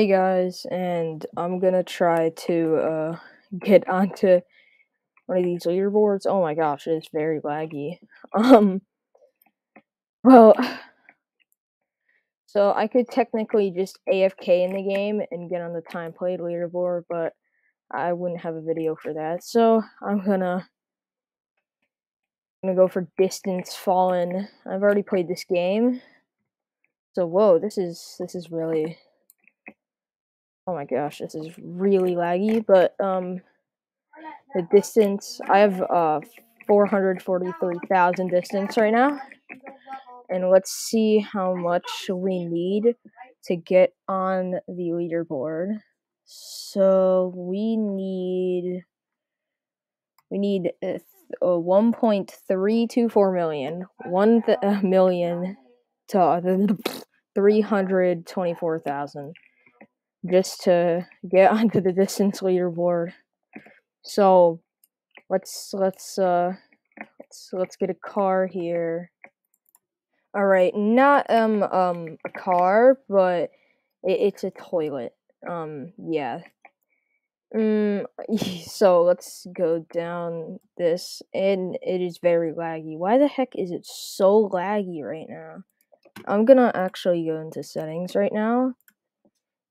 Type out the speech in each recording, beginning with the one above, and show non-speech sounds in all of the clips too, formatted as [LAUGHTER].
Hey guys, and I'm gonna try to uh, get [LAUGHS] onto one of these leaderboards. Oh my gosh, it's very laggy. [LAUGHS] Um, well, [SIGHS] so I could technically just AFK in the game and get on the time played leaderboard, but I wouldn't have a video for that. So I'm gonna I'm gonna go for distance fallen. I've already played this game. So whoa, this is this is really oh my gosh, this is really laggy, but um the distance I have uh 443,000 distance right now. And let's see how much we need to get on the leaderboard. So we need we need uh, uh, 1.324 million, 1 th- uh, [LAUGHS] million to uh, 324,000 just to get [LAUGHS] onto the distance leaderboard. So let's let's uh let's let's get a car here. All right, not um um a car, but it, it's a toilet. Um yeah. Mm, [LAUGHS] so let's go down this, and it is very laggy. Why the heck is it so laggy right now? I'm gonna actually go into settings right now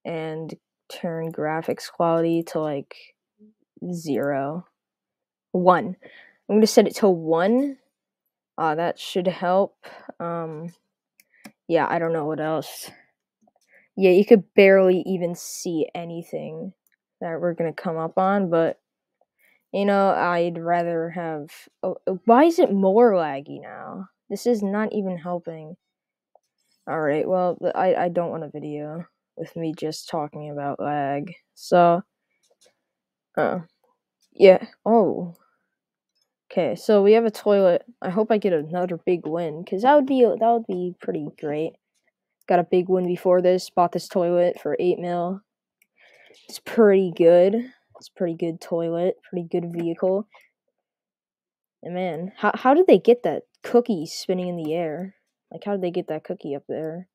and turn graphics quality to like zero, one. I'm gonna set it to one. Uh, that should help. Um, yeah, I don't know what else. Yeah, you could barely even see anything that we're gonna come up on, but you know, I'd rather have. Oh, why is it more laggy now? This is not even helping. All right, well, I I don't want a video with me just talking about lag. So, uh, yeah. Oh. Okay, so we have a toilet. I hope I get another big win because that would be that would be pretty great. Got a big win before this. Bought this toilet for eight mil. It's pretty good. It's pretty good toilet. Pretty good vehicle. And man, how how did they get that cookie spinning in the air? Like how did they get that cookie up there?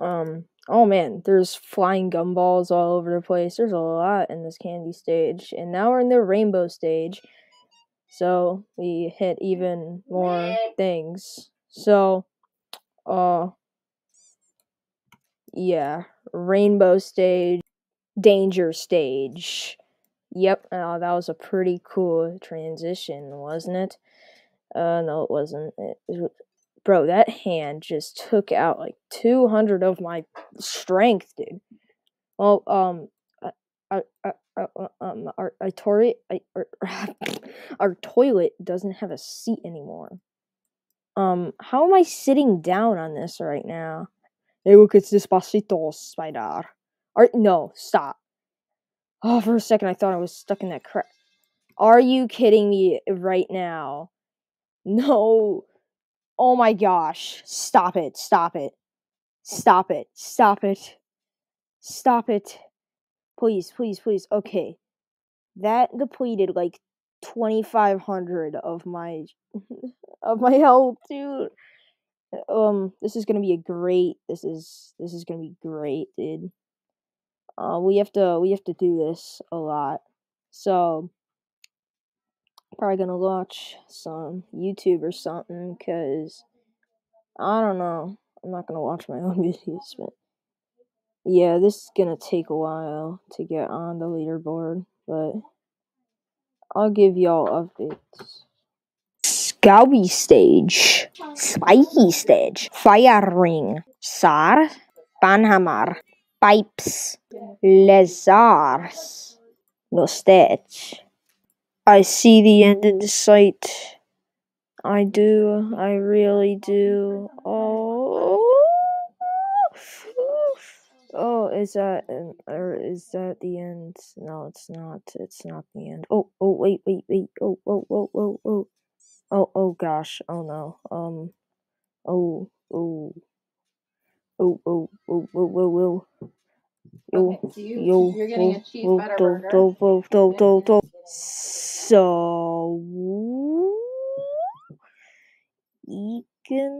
Um. Oh man, there's flying gumballs all over the place. There's a lot in this candy stage, and now we're in the rainbow stage. So we hit even more things. So, uh, yeah, rainbow stage, danger stage. Yep, uh, that was a pretty cool transition, wasn't it? Uh, no, it wasn't. It, bro, that hand just took out like 200 of my strength, dude. Well, um, I, I, uh, um, our, our toilet, [LAUGHS] our, our toilet doesn't have a seat anymore. Um, how am I sitting down on this right now? Hey, look, it's Despacito, spider. Are, no, stop. Oh, for a second, I thought I was stuck in that crap. Are you kidding me right now? No. Oh my gosh. Stop it. Stop it. Stop it. Stop it. Stop it. Please, please, please. Okay. That depleted like 2500 of my [LAUGHS] of my health, dude. Um this is going to be a great this is this is going to be great, dude. Uh we have to we have to do this a lot. So probably to watch some YouTube or something cuz I don't know. I'm not to watch my [LAUGHS] own videos, but yeah, this is gonna take a while to get on the leaderboard, but I'll give y'all updates. Scowy stage, spiky stage, fire ring, sar, banhamar, pipes, lezars, no stage. I see the end in sight. I do, I really do. Oh. Oh, is that or is that the end? No, it's not. It's not the end. Oh, oh, wait, wait, wait. Oh, oh, oh, oh, oh. Oh, oh gosh. Oh no. Um. Oh, oh. Oh, oh, oh, oh, oh, oh. Yo, Okay, so you, yo, you're getting a cheese oh, butter do, burger. do, do, do, do. So, you can.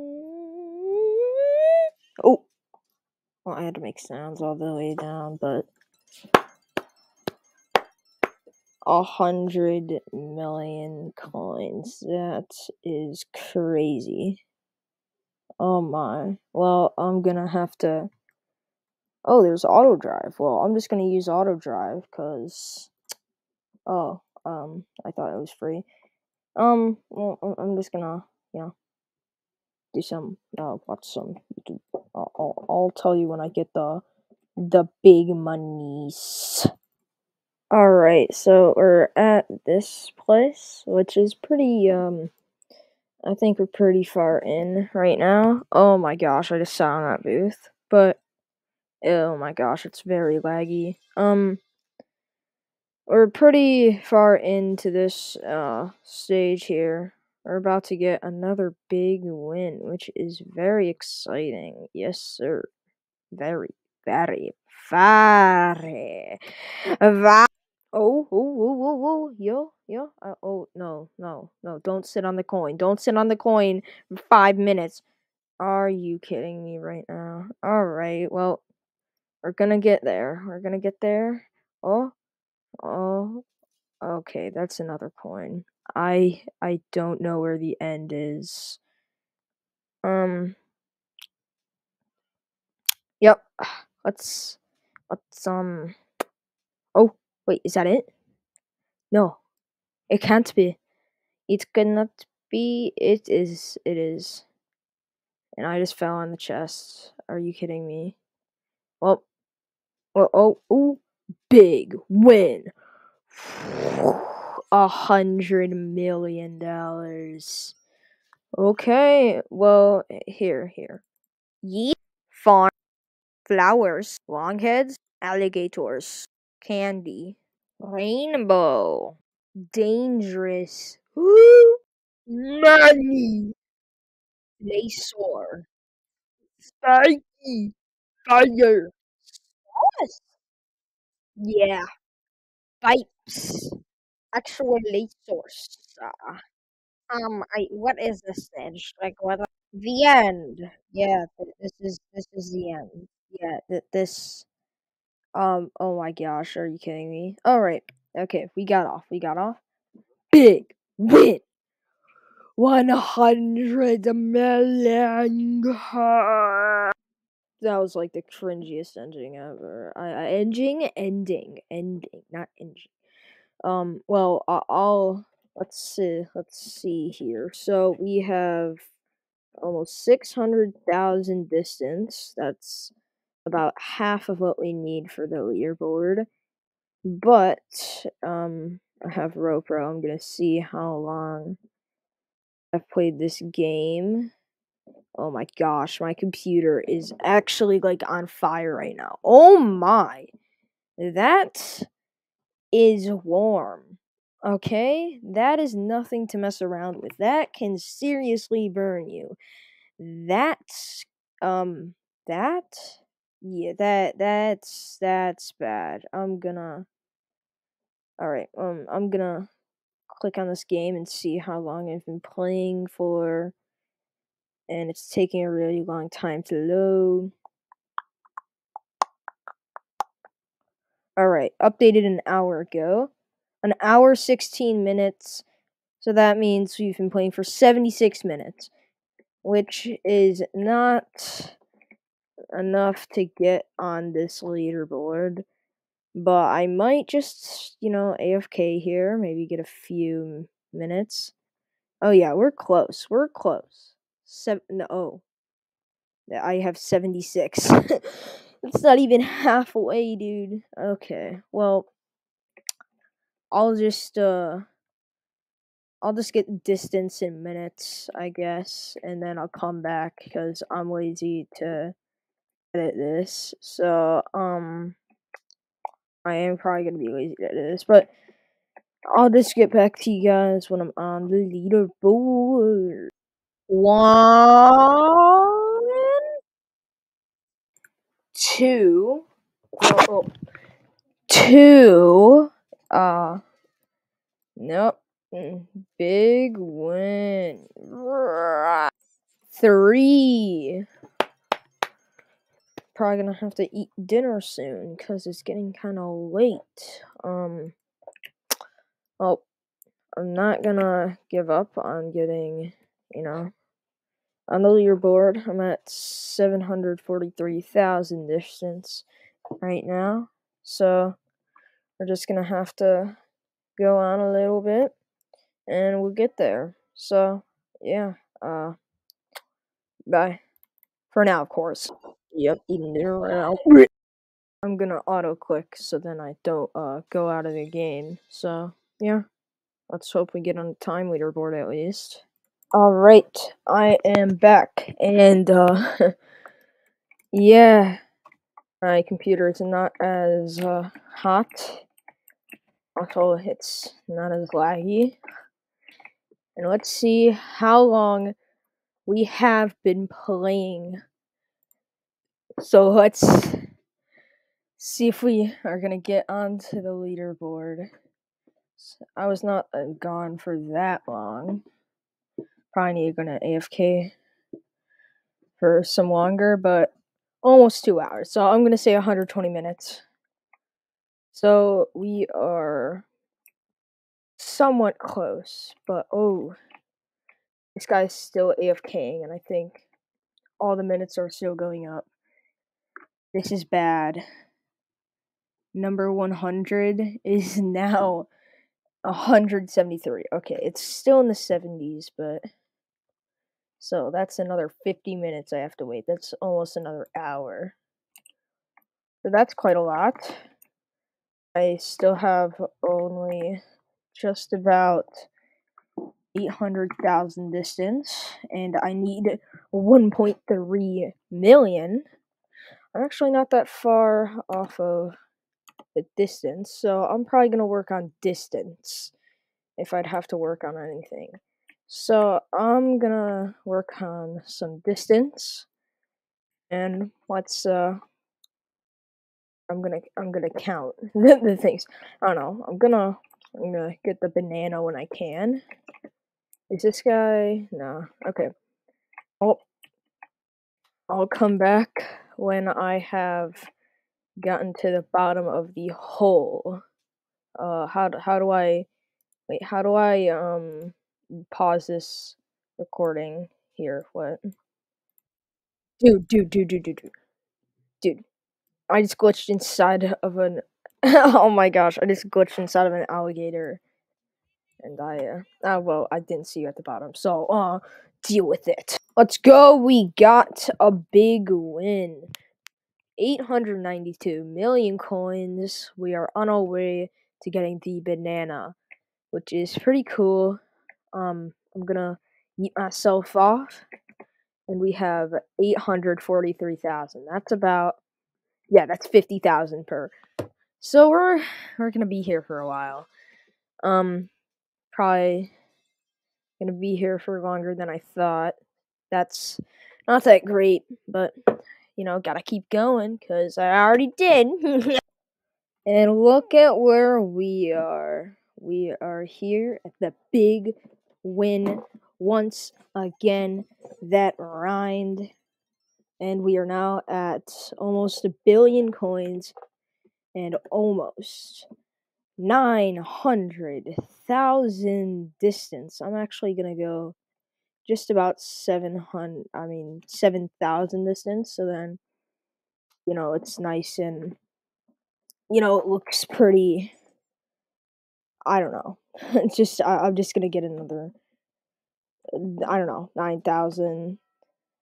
Oh, Well, I had to make sounds all the way down, but a hundred million coins. That is crazy. Oh my. Well, I'm gonna have to. Oh, there's auto drive. Well, I'm just gonna use auto drive because. Oh, um, I thought it was free. Um, well, I'm just gonna, you know, do some, uh, watch some YouTube. I'll, I'll, I'll tell you when I get the, the big monies. Alright, so we're at this place, which is pretty, um, I think we're pretty far in right now. Oh my gosh, I just sat on that booth. But, oh my gosh, it's very laggy. Um, we're pretty far into this, uh, stage here. We're about to get another big win, which is very exciting. Yes, sir. Very, very, very, very Oh, oh, oh, oh, oh, yo, yo. Uh, oh, no, no, no. Don't sit on the coin. Don't sit on the coin for five minutes. Are you kidding me right now? All right, well, we're gonna get there. We're gonna get there. Oh, oh, okay, that's another coin. I I don't know where the end is. Um. Yep. [SIGHS] Let's let's um. Oh, Wait, is that it? No, it can't be. It cannot be. It is. It is. And I just fell on the chest. Are you kidding me? Well, oh, oh, big win. A hundred million dollars. Okay, well, here, here. Yeet, farm, flowers, longheads, alligators. Candy, rainbow, dangerous, woo, money, laser, spiky, fire, yeah, pipes, actual lasers. Uh, um, I what is this stage? Like what? The end. Yeah, this is this is the end. Yeah, th- this um, oh my gosh, are you kidding me? Alright, okay, we got off, we got off. Big win! 100 million! That was like the cringiest ending ever. I, I ending, ending, ending, not ending. Um, well, I, I'll, let's see, let's see here. So we have almost 600,000 distance. That's about half of what we need for the leaderboard. But um, I have RoPro. I'm gonna see how long I've played this game. Oh my gosh, my computer is actually like on fire right now. Oh my. That is warm. Okay? That is nothing to mess around with. That can seriously burn you. That's um that yeah, that that's that's bad. I'm gonna Alright, um I'm gonna click on this game and see how long I've been playing for. And it's taking a really long time to load. Alright, updated an hour ago. An hour 16 minutes. So that means we've been playing for 76 minutes. Which is not enough to get on this leaderboard. But I might just, you know, AFK here, maybe get a few minutes. Oh yeah, we're close. We're close. Seven. Oh, I have seventy six. [LAUGHS] it's not even halfway, dude. Okay, well, I'll just uh, I'll just get distance in minutes, I guess, and then I'll come back because I'm lazy to edit this. So, um, I am probably gonna be lazy to edit this, but I'll just get back to you guys when I'm on the leaderboard. One, two, oh, oh, two, uh, nope, mm, big win, three, probably gonna have to eat dinner soon because it's getting kind of late. Um, well, I'm not gonna give up on getting, you know, on the leaderboard. I'm at 743,000 distance right now, so we're just gonna have to go on a little bit, and we'll get there. So, yeah, uh, bye. For now, of course. Yep, eating dinner right now. I'm gonna auto click so then I don't uh go out of the game. So yeah, let's hope we get on the time leaderboard at least. All right, I am back, and uh, [LAUGHS] yeah, my computer is not as uh, hot. Also, it's not as laggy. And let's see how long we have been playing. So let's see if we are gonna get onto the leaderboard. I was not uh, gone for that long. Probably need to go to AFK for some longer, but almost two hours. So I'm gonna say 120 minutes. So we are somewhat close, but oh, this guy's still AFKing, and I think all the minutes are still going up. This is bad number 100 is [LAUGHS] now 173. Okay, it's still in the 70s, but so that's another 50 minutes I have to wait. That's almost another hour. So that's quite a lot. I still have only just about 800,000 distance, and I need 1.3 million. I'm actually not that far off of the distance. So I'm probably going to work on distance if I'd have to work on anything. So I'm going to work on some distance and let's uh I'm to I'm to count the, [LAUGHS] the things. I don't know. I'm to I'm to get the banana when I can. Is this guy? No. Okay. Oh. I'll come back when I have gotten to the bottom of the hole. Uh, how do, how do I wait? How do I um pause this recording here? What? Dude, dude, dude, dude, dude, dude, dude! I just glitched inside of an. [LAUGHS] oh my gosh! I just glitched inside of an alligator, and I uh, uh well, I didn't see you at the bottom, so uh, deal with it. Let's go! We got a big win. 892 million coins. We are on our way to getting the banana, which is pretty cool. Um, I'm gonna eat myself off, and we have 843,000. That's about, yeah, that's 50,000 per. So we're we're gonna be here for a while. Um, probably gonna be here for longer than I thought. That's not that great, but you know, gotta keep going because I already did. [LAUGHS] and look at where we are. We are here at the big win once again. That rhymed. And we are now at almost a billion coins and almost 900,000 distance. I'm actually gonna go just about 700 i mean 7000 distance so then you know it's nice and you know it looks pretty i don't know. [LAUGHS] It's just I, i'm just gonna get another i don't know 9000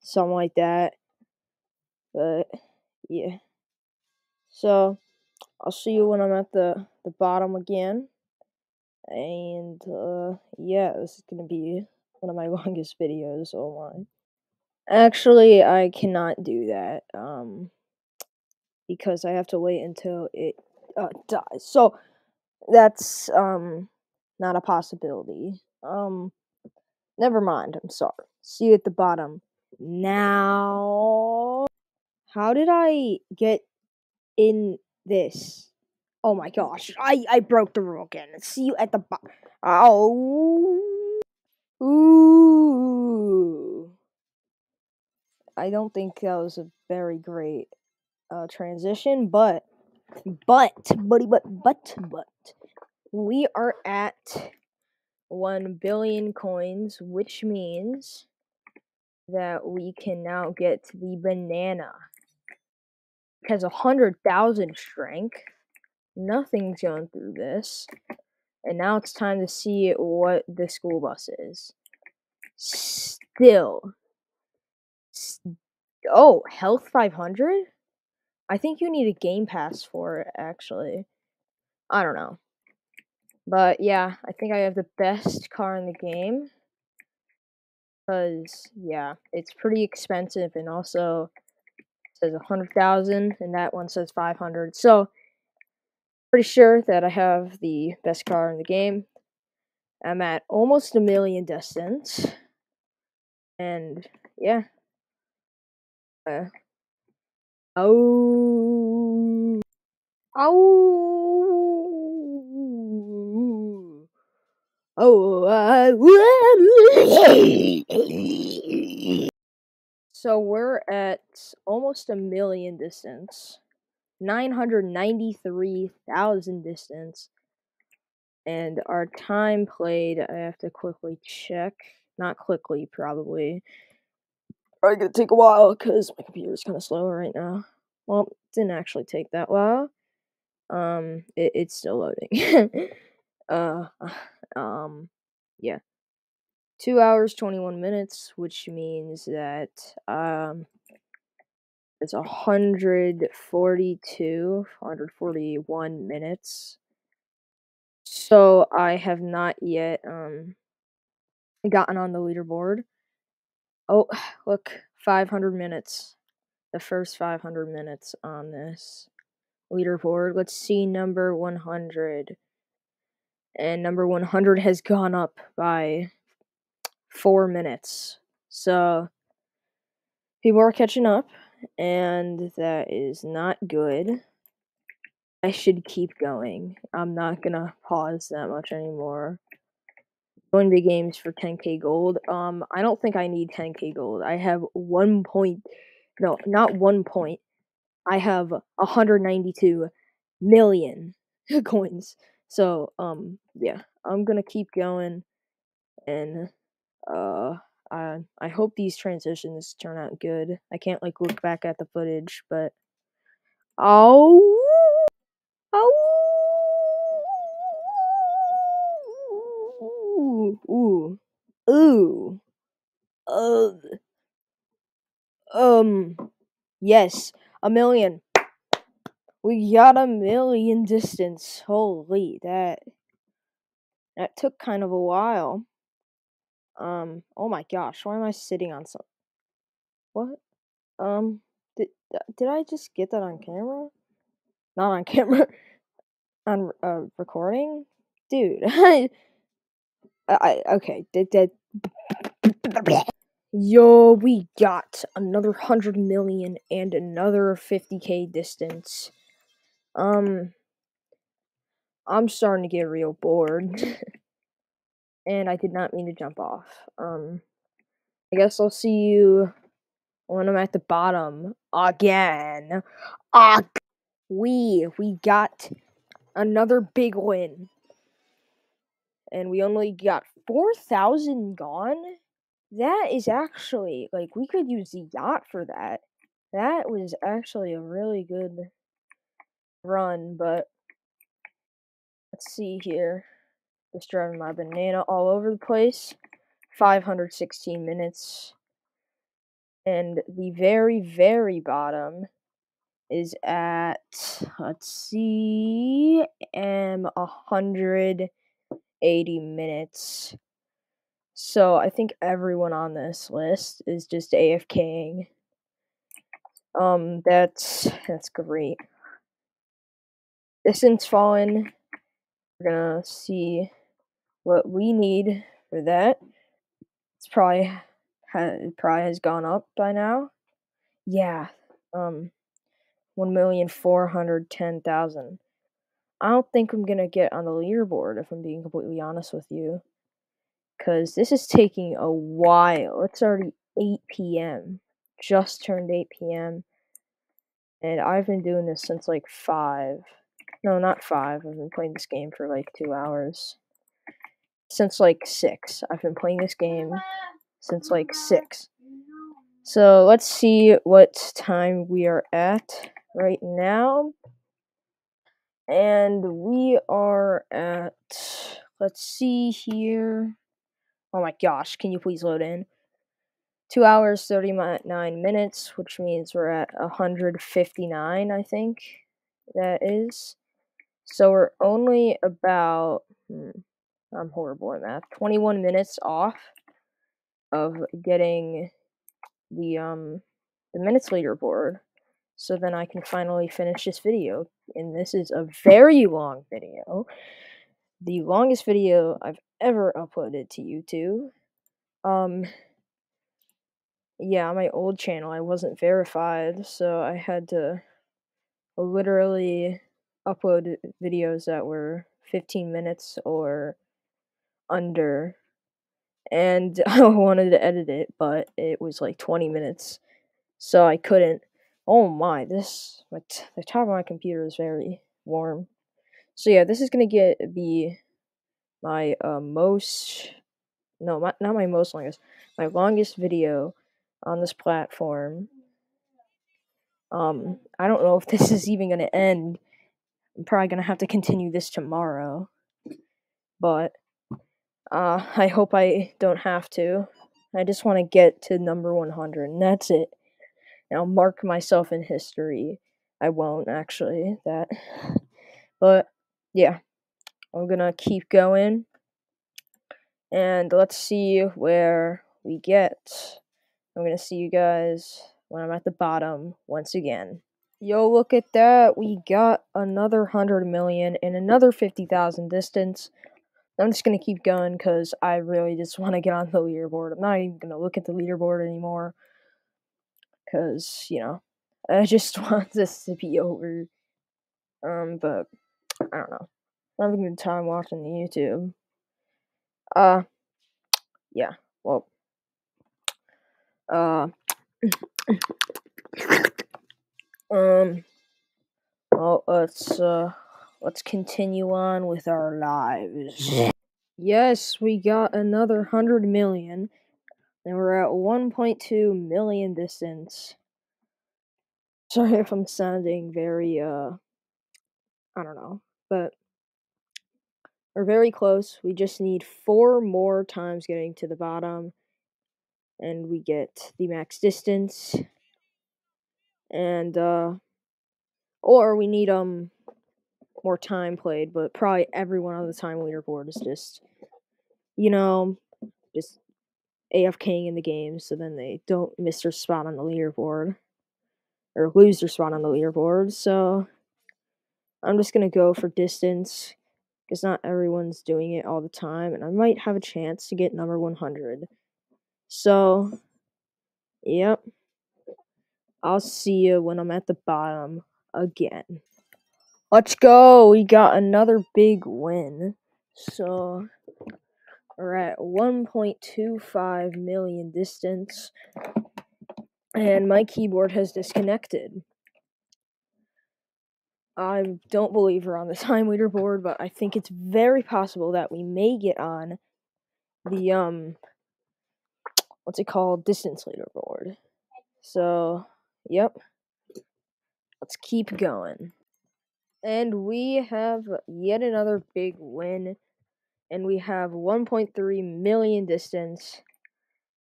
something like that but yeah. So i'll see you when i'm at the the bottom again and uh yeah this is gonna be one of my [LAUGHS] longest videos. My. Actually, I cannot do that. Um, because I have to wait until it uh, dies. So that's um not a possibility. Um, never mind. I'm sorry. See you at the bottom. Now, how did I get in this? Oh my gosh! I I broke the rule again. See you at the bottom. Oh. I don't think that was a very great uh, transition, but but buddy but but but we are at 1 billion coins, which means that we can now get the banana. It has a hundred thousand strength. Nothing's going through this. And now it's time to see what the school bus is. Still. Oh, health 500? I think you need a game pass for it, actually. I don't know. But yeah, I think I have the best car in the game. Because, yeah, it's pretty expensive and also says 100,000 and that one says 500. So, pretty sure that I have the best car in the game. I'm at almost a million distance. And, yeah. Uh, oh. Oh. Oh. So we're at almost a million distance. 993,000 distance. And our time played, I have to quickly check. Not quickly, probably. Probably gonna take a while because my computer's kind of slow right now. Well, it didn't actually take that while. Um, it, it's still loading. [LAUGHS] uh, [SIGHS] um, yeah. Two hours, 21 minutes, which means that, um, it's 142, 141 minutes. So I have not yet, um, gotten on the leaderboard. Oh, [SIGHS] look, 500 minutes. The first 500 minutes on this leaderboard. Let's see number 100. And number 100 has gone up by four minutes. So people are catching up, and that is not good. I should keep going. I'm not gonna pause that much anymore. Join the games for 10k gold. Um, I don't think I need 10k gold. I have one point. No, not one point. I have 192 million [LAUGHS] coins. So, um, yeah, I'm gonna keep going, and uh, I I hope these transitions turn out good. I can't like look back at the footage, but oh, oh, ooh, ooh, uh, um, yes, a million. We got a million distance. Holy, that that took kind of a while. Um, oh my gosh, why am I sitting on some? What? Um, did did I just get that on camera? Not on [LAUGHS] camera. on uh recording, dude. [LAUGHS] I, okay. Did. Yo, we got another hundred million and another fifty k distance. Um, I'm starting to get real bored. [LAUGHS] and I did not mean to jump off. Um, I guess I'll see you when I'm at the bottom again. Ah, we we got another big win, and we only got 4,000 gone, that is actually, like, we could use the yacht for that. That was actually a really good run, but let's see here. Just driving my banana all over the place. 516 minutes. And the very, very bottom is at, let's see, M100. 80 minutes. So I think everyone on this list is just AFKing. Um, that's that's great. Distance fallen. We're gonna see what we need for that. It's probably ha- probably has gone up by now. Yeah. Um, one million four hundred ten thousand. I don't think I'm gonna get on the leaderboard if I'm being completely honest with you, because this is taking a while. It's already 8 p.m. Just turned 8 p.m. and I've been doing this since like five. No, not five. I've been playing this game for like two hours. Since like six. I've been playing this game since like six. So let's see what time we are at right now. And we are at, let's see here. Oh my gosh, can you please load in? Two hours, 39 minutes, which means we're at 159, I think that is. So we're only about, hmm, I'm horrible at math, 21 minutes off of getting the, um, the minutes leaderboard so then I can finally finish this video. And this is a very long video. The longest video I've ever uploaded to YouTube. Um, yeah, my old channel, I wasn't verified, so I had to literally upload videos that were 15 minutes or under. And [LAUGHS] I wanted to edit it, but it was like 20 minutes, so I couldn't. Oh my, this my the top of my computer is very warm. So yeah, this is gonna get be my uh, most no, my, not my most longest, my longest video on this platform. Um, I don't know if [LAUGHS] this is even gonna end. I'm probably gonna have to continue this tomorrow, but uh, I hope I don't have to. I just want to get to number 100, and that's it and I'll mark myself in history. I won't actually that. [SIGHS] But yeah, I'm gonna keep going. And let's see where we get. I'm gonna see you guys when I'm at the bottom once again. Yo, look at that. We got another 100 million and another 50,000 distance. I'm just going to keep going because I really just want to get on the leaderboard. I'm not even going to look at the leaderboard anymore because you know I just [LAUGHS] want this to be over. Um, but I don't know. I'm having a good time watching the YouTube. Uh, yeah. Well, uh, [COUGHS] um, well, let's uh, let's continue on with our lives. Yes, we got another hundred million and we're at 1.2 million distance. [LAUGHS] Sorry if I'm sounding very, uh, I don't know, but we're very close. We just need four more times getting to the bottom, and we get the max distance. And, uh, or we need, um, more time played, but probably everyone on the time leaderboard is just, you know, just AFKing in the game, so then they don't miss their spot on the leaderboard or lose their spot on the leaderboard. So I'm just gonna go for distance because not everyone's doing it all the time, and I might have a chance to get number 100. So, yep. I'll see you when I'm at the bottom again. Let's go! We got another big win. So, are at 1.25 million distance, and my keyboard has disconnected. I don't believe we're on the [LAUGHS] time leaderboard, but I think it's very possible that we may get on the um what's it called distance leaderboard. So, yep. Let's keep going. And we have yet another big win and we have 1.3 million distance.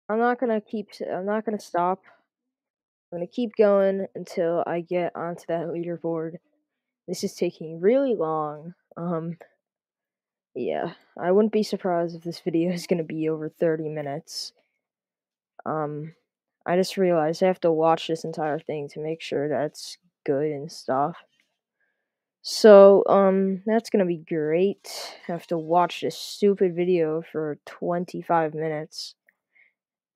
I'm not gonna keep. I'm not gonna stop. I'm gonna keep going until I get onto that leaderboard. This is taking really long. Um, yeah, I wouldn't be surprised if this video [LAUGHS] is gonna be over 30 minutes. Um, I just realized I have to watch this entire thing to make sure that's good and stuff. So, um, that's gonna be great. I have to watch this stupid video for 25 minutes.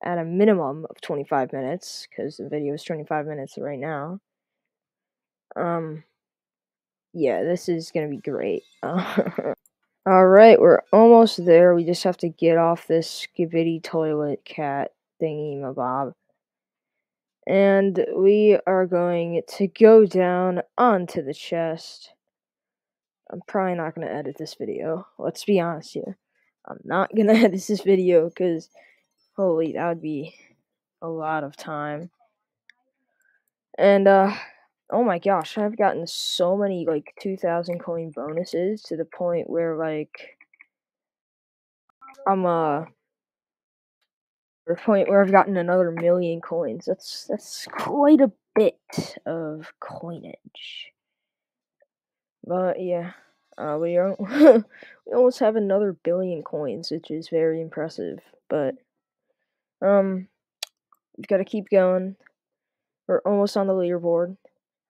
At a minimum of 25 minutes, because the video is 25 minutes right now. Um, yeah, this is gonna be great. [LAUGHS] Alright, we're almost there. We just have to get off this skibidi toilet cat thingy my bob. And we are going to go down onto the chest. I'm probably not going to edit this video. Let's be honest here. I'm not going [LAUGHS] to edit this video because, holy, that would be a lot of time. And, uh, oh my gosh, I've gotten so many, like, 2,000 coin bonuses to the point where, like, I'm, uh, the point where I've gotten another million coins. That's that's quite a bit of coinage. But yeah, uh, we [LAUGHS] we almost have another billion coins, which is very impressive. But um, we've got to keep going. We're almost on the leaderboard.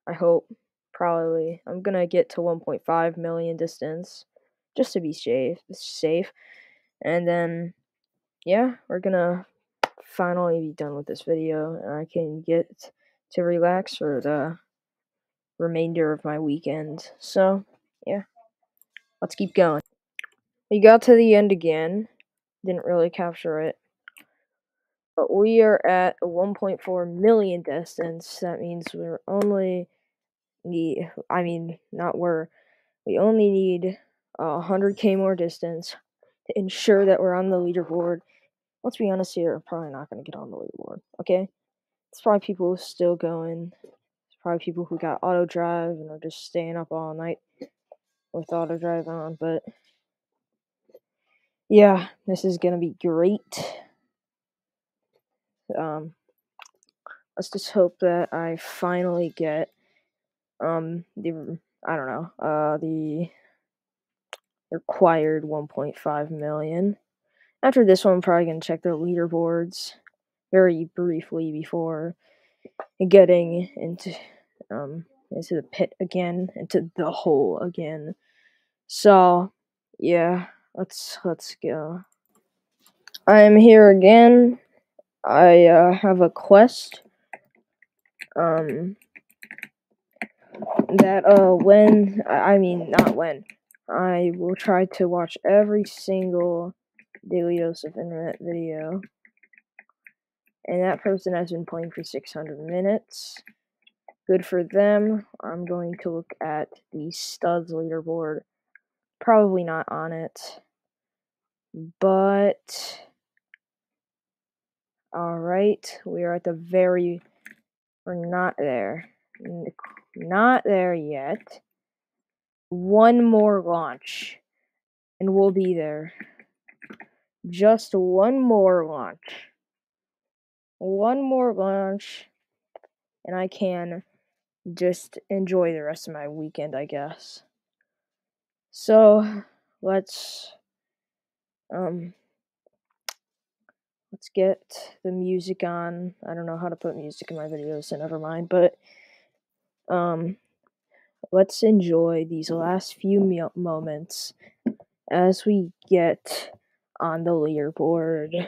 I hope. Probably. I'm gonna get to 1.5 million distance, just to be safe. Safe, and then yeah, we're gonna finally be done with this video and I can get to relax for the remainder of my weekend. So, yeah, let's keep going. We got to the end again, didn't really capture it. But we are at 1.4 million distance. That means we're only need, I mean, not we're, we only need uh, 100k more distance to ensure that we're on the leaderboard let's be honest here, I'm probably not going to get on the leaderboard, okay? It's probably people still going. Probably people who got auto drive and are just staying up all night with auto drive on, but yeah, this is to be great. Um, let's just hope that I finally get um the I don't know uh the required 1.5 million. After this one, I'm probably to check the leaderboards very briefly before getting into um into the pit again, into the hole again. So, yeah, let's let's go. I am here again. I uh, have a quest. Um, that uh, when I mean not when I will try to watch every single daily dose of internet video. And that person has been playing for 600 minutes. Good for them. I'm going to look at the studs leaderboard. Probably not on it. But. Alright, we are at the very. We're not there. Not there yet. One more launch. And we'll be there. Just one more launch. One more lunch and I can just enjoy the rest of my weekend, I guess. So, let's um let's get the music on. I don't know how to put music in my videos, so never mind, but um let's enjoy these last few moments as we get on the leaderboard.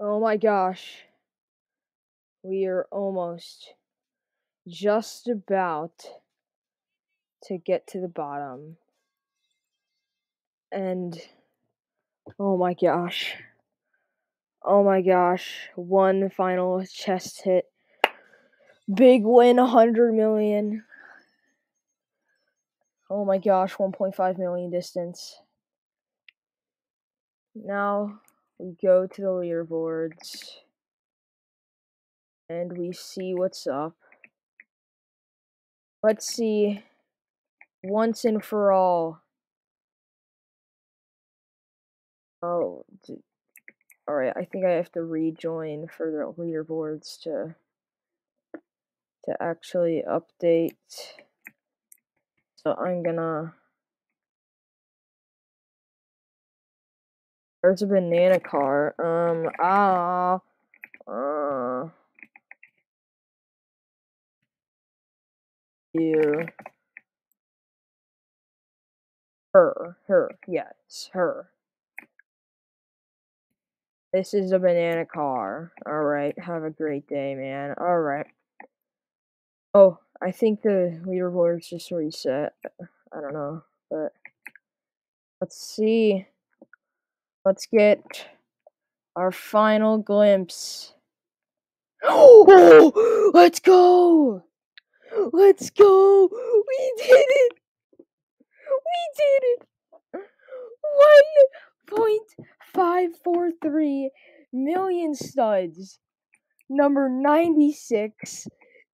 Oh my gosh. We are almost just about to get to the bottom. And oh my gosh. Oh my gosh. One final chest hit. Big win 100 million. Oh my gosh, 1.5 million distance. Now we go to the leaderboards and we see what's up. Let's see once and for all. Oh, alright, I think I have to rejoin for the leaderboards to to actually update. So I'm gonna There's a banana car. Um, ah. Uh, you. Her. Her. Yes. Her. This is a banana car. Alright. Have a great day, man. Alright. Oh, I think the leaderboard's just reset. I don't know. But let's see. Let's get our final glimpse. Oh, [GASPS] let's go! Let's go! We did it! We did it! 1.543 million studs. Number 96,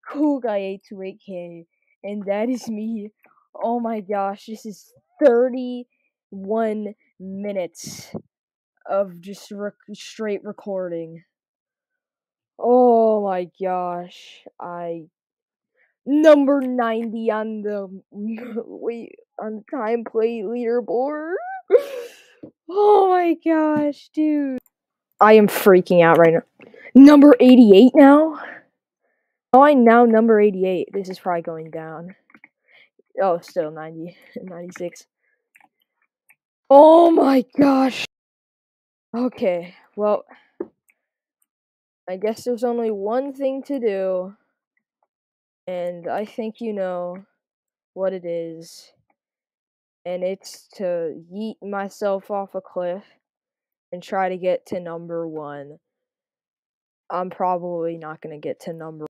Cool Guy 828K. And that is me. Oh my gosh, this is 31 minutes of just rec- straight recording. Oh my gosh, I number 90 on the [LAUGHS] wait on the time play leaderboard. [SIGHS] Oh my gosh, dude. I am freaking out right now. Number 88 now? Oh, I'm now number 88. This is probably going down. Oh, still 90, [LAUGHS] 96. Oh my gosh. Okay, well, I guess there's only one thing to do, and I think you know what it is, and it's to yeet myself off a cliff and try to get to number one. I'm probably not going to get to number